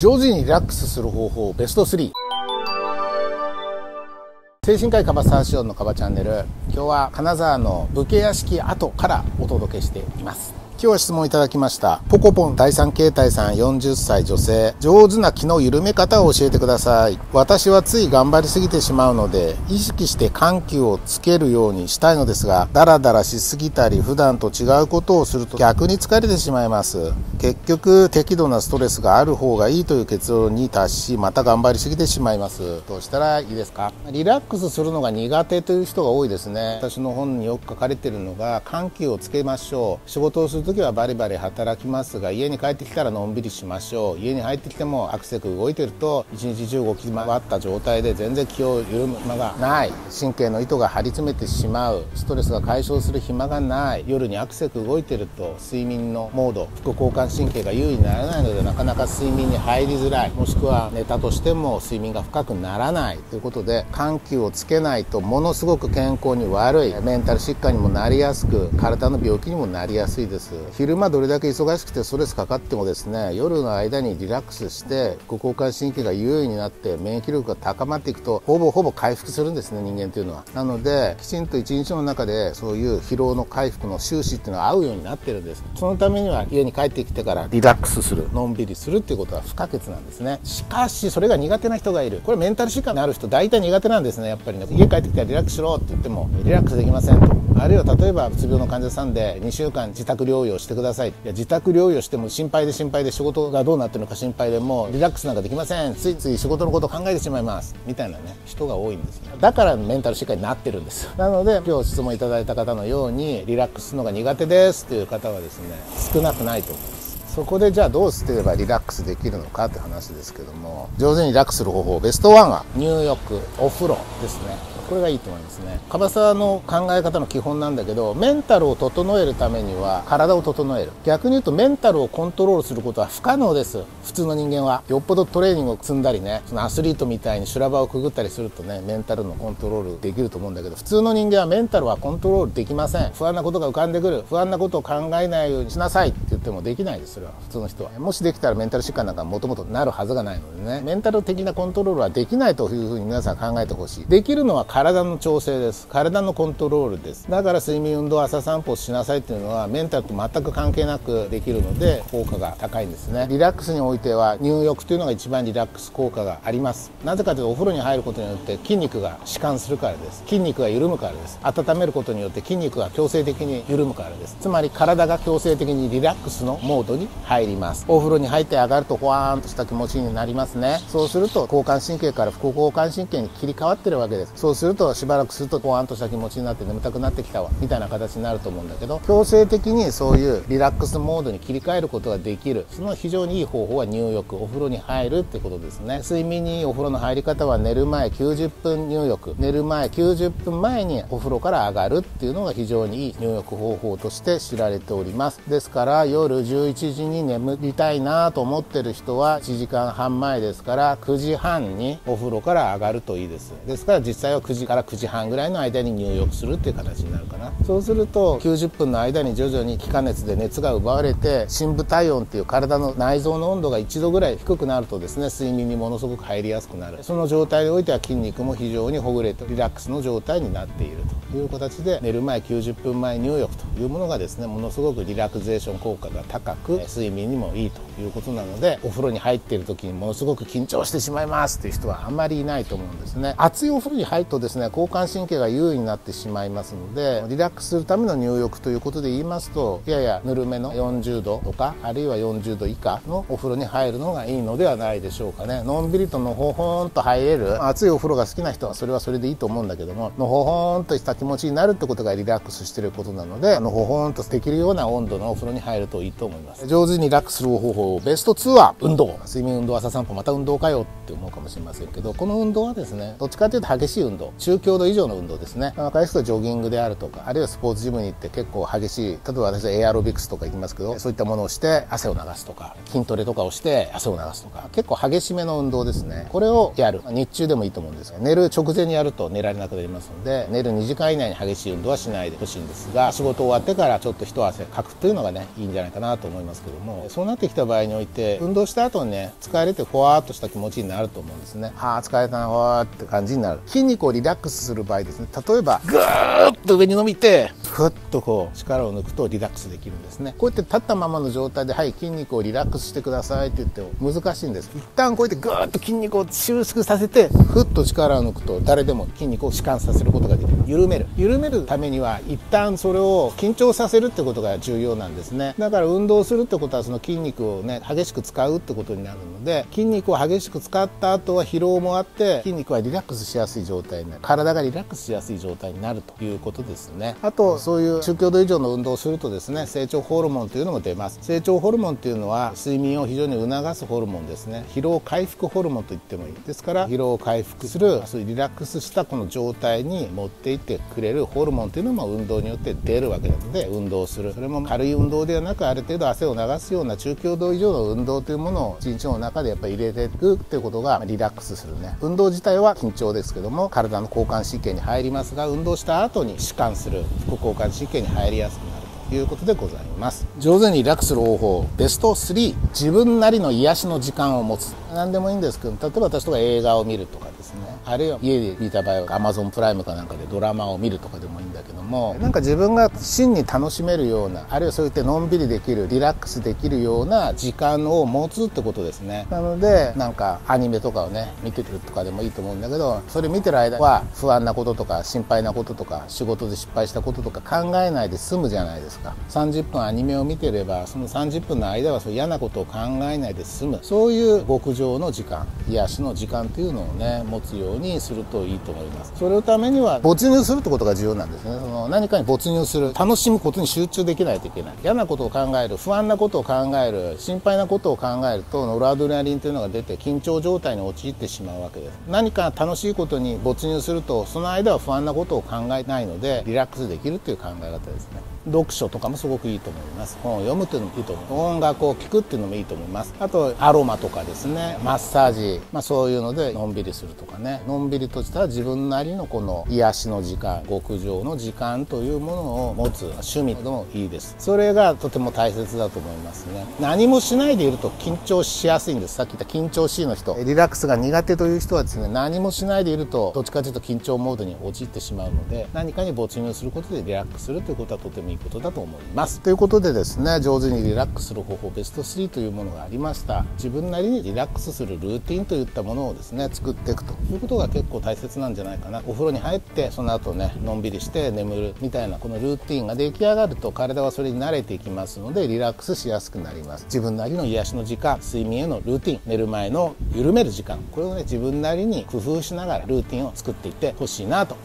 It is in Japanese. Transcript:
上手にリラックスする方法ベスト3精神科医カバサーシオンのカバチャンネル。今日は金沢の武家屋敷跡からお届けしています。今日は質問いただきました。ポコポン第三形態さん40歳女性。上手な気の緩め方を教えてください。私はつい頑張りすぎてしまうので意識して緩急をつけるようにしたいのですがダラダラしすぎたり普段と違うことをすると逆に疲れてしまいます。結局適度なストレスがある方がいいという結論に達しまた頑張りすぎてしまいます。どうしたらいいですか？リラックスするのが苦手という人が多いですね。私の本によく書かれているのが緩急をつけましょう。仕事をする時はバリバリ働きますが家に帰ってきたらのんびりしましょう。家に入ってきてもアクセク動いてると一日中動き回った状態で全然気を緩む間がない。神経の糸が張り詰めてしまう。ストレスが解消する暇がない。夜にアクセク動いてると睡眠のモード副交感神経が優位にならないのでなかなか睡眠に入りづらい。もしくは寝たとしても睡眠が深くならない。ということで緩急をつけないとものすごく健康に悪い。メンタル疾患にもなりやすく体の病気にもなりやすいです。昼間どれだけ忙しくてストレスかかってもですね夜の間にリラックスして副交感神経が優位になって免疫力が高まっていくとほぼほぼ回復するんですね人間というのは。なのできちんと一日の中でそういう疲労の回復の収支っていうのは合うようになってるんです。そのためには家に帰ってきてからリラックスするのんびりするっていうことは不可欠なんですね。しかしそれが苦手な人がいる。これメンタル疾患のある人大体苦手なんですねやっぱりね。家帰ってきたらリラックスしろって言ってもリラックスできませんと。あるいは例えばうつ病の患者さんで2週間自宅療養してください。いや自宅療養しても心配で心配で仕事がどうなってるのか心配でもリラックスなんかできません。ついつい仕事のこと考えてしまいます。みたいなね人が多いんですねだからメンタル疾患になってるんです。なので今日質問いただいた方のようにリラックスするのが苦手です。という方はですね少なくないと思います。そこでじゃあどうすればリラックスできるのかって話ですけども上手にリラックスする方法ベストワンは入浴お風呂ですね。これがいいと思いますね。樺沢の考え方の基本なんだけどメンタルを整えるためには体を整える。逆に言うとメンタルをコントロールすることは不可能です。普通の人間は。よっぽどトレーニングを積んだりねそのアスリートみたいに修羅場をくぐったりするとねメンタルのコントロールできると思うんだけど普通の人間はメンタルはコントロールできません。不安なことが浮かんでくる。不安なことを考えないようにしなさい。ってもできないですそれは。普通の人は。もしできたらメンタル疾患なんかもともとなるはずがないのでね。メンタル的なコントロールはできないというふうに皆さん考えてほしい。できるのは体の調整です。体のコントロールです。だから睡眠運動朝散歩しなさいっていうのはメンタルと全く関係なくできるので効果が高いんですね。リラックスにおいては入浴というのが一番リラックス効果があります。なぜかというとお風呂に入ることによって筋肉が弛緩するからです。筋肉が緩むからです。温めることによって筋肉が強制的に緩むからです。つまり体が強制的にリラックスのモードに入ります。お風呂に入って上がるとほわーんとした気持ちになりますね。そうすると交感神経から副交感神経に切り替わってるわけです。そうするとしばらくするとほわーんとした気持ちになって眠たくなってきたわみたいな形になると思うんだけど強制的にそういうリラックスモードに切り替えることができる。その非常にいい方法は入浴お風呂に入るってことですね。睡眠にいいお風呂の入り方は寝る前90分入浴。寝る前90分前にお風呂から上がるっていうのが非常にいい入浴方法として知られております。ですから夜11時に眠りたいなと思ってる人は1時間半前ですから9時半にお風呂から上がるといいです。ですから実際は9時から9時半ぐらいの間に入浴するっていう形になるかな。そうすると90分の間に徐々に気化熱で熱が奪われて深部体温っていう体の内臓の温度が1度ぐらい低くなるとですね睡眠にものすごく入りやすくなる。その状態においては筋肉も非常にほぐれてリラックスの状態になっているという形で寝る前90分前入浴というものがですねものすごくリラクゼーション効果が高く睡眠にもいいと。いうことなのでお風呂に入っている時にものすごく緊張してしまいますっていう人はあんまりいないと思うんですね。熱いお風呂に入るとですね交感神経が優位になってしまいますのでリラックスするための入浴ということで言いますとややぬるめの40度とかあるいは40度以下のお風呂に入るのがいいのではないでしょうかね。のんびりとのほほんと入れる熱いお風呂が好きな人はそれはそれでいいと思うんだけどものほほんとした気持ちになるってことがリラックスしてることなのでのほほんとできるような温度のお風呂に入るといいと思います。上手にリラックスする方法ベスト2は運動。睡眠運動朝散歩また運動かよって思うかもしれませんけどこの運動はですねどっちかというと激しい運動。中強度以上の運動ですね。若い人はジョギングであるとかあるいはスポーツジムに行って結構激しい例えば私はエアロビクスとか行きますけどそういったものをして汗を流すとか筋トレとかをして汗を流すとか結構激しめの運動ですね。これをやる。日中でもいいと思うんですが寝る直前にやると寝られなくなりますので寝る2時間以内に激しい運動はしないでほしいんですが仕事終わってからちょっと一汗かくというのがねいいんじゃないかなと思いますけどもそうなってきた場合合において運動した後にね疲れてふわっとした気持ちになると思うんですね。ああ疲れたなふわーって感じになる。筋肉をリラックスする場合ですね。例えばぐーっと上に伸びてふっとこう力を抜くとリラックスできるんですね。こうやって立ったままの状態ではい筋肉をリラックスしてくださいって言っても難しいんです。一旦こうやってぐーっと筋肉を収縮させてふっと力を抜くと誰でも筋肉を弛緩させることができる。緩める。緩めるためには一旦それを緊張させるってことが重要なんですね。だから運動するってことはその筋肉をね激しく使うってことになるので筋肉を激しく使った後は疲労もあって筋肉はリラックスしやすい状態になる。体がリラックスしやすい状態になるということですね。あとそういう中強度以上の運動をするとですね成長ホルモンというのも出ます。成長ホルモンというのは睡眠を非常に促すホルモンですね。疲労回復ホルモンと言ってもいい。ですから疲労を回復するそういうリラックスしたこの状態に持っていってくれるホルモンというのも運動によって出るわけなので運動する。それも軽い運動ではなくある程度汗を流すような中強度以上の運動というものを一日の中中でやっぱり入れていくっていうことがリラックスするね。運動自体は緊張ですけども体の交感神経に入りますが運動した後に弛緩する副交感神経に入りやすくなるということでございます。上手にリラックスする方法。ベスト3自分なりの癒しの時間を持つ。何でもいいんですけど例えば私とか映画を見るとかですね。あるいは家で見た場合は Amazon プライムかなんかでドラマを見るとかでもいいんだけども。なんか自分が真に楽しめるようなあるいはそういってのんびりできるリラックスできるような時間を持つってことですね。なのでなんかアニメとかをね見てるとかでもいいと思うんだけどそれ見てる間は不安なこととか心配なこととか仕事で失敗したこととか考えないで済むじゃないですか。30分アニメを見てればその30分の間はそう嫌なことを考えないで済む。そういう極上の時間癒しの時間というのをね持つようにするといいと思います。それのためには没入するってことが重要なんですね。その何かに没入する。楽しむことに集中できないといけない。嫌なことを考える不安なことを考える心配なことを考えるとノルアドレナリンというのが出て緊張状態に陥ってしまうわけです。何か楽しいことに没入するとその間は不安なことを考えないのでリラックスできるという考え方ですね。読書とかもすごくいいと思います。本を読むっていうのもいいと思う。音楽を聴くっていうのもいいと思います。あとアロマとかですね。マッサージ、まあ、そういうのでのんびりするとかね。のんびりとしたら自分なりのこの癒しの時間極上の時間というものを持つ趣味でもいいです。それがとても大切だと思いますね。何もしないでいると緊張しやすいんです。さっき言った緊張しいの人。リラックスが苦手という人はですね何もしないでいるとどっちかというと緊張モードに陥ってしまうので何かに没入することでリラックスするということはとてもいいことだと思います。ということでですね上手にリラックスする方法ベスト3というものがありました。自分なりにリラックスするルーティンといったものをですね作っていくと。いうことが結構大切なんじゃないかな。お風呂に入ってその後ねのんびりして眠るみたいなこのルーティンが出来上がると体はそれに慣れていきますのでリラックスしやすくなります。自分なりの癒しの時間睡眠へのルーティン寝る前の緩める時間。これをね自分なりに工夫しながらルーティンを作っていってほしいなと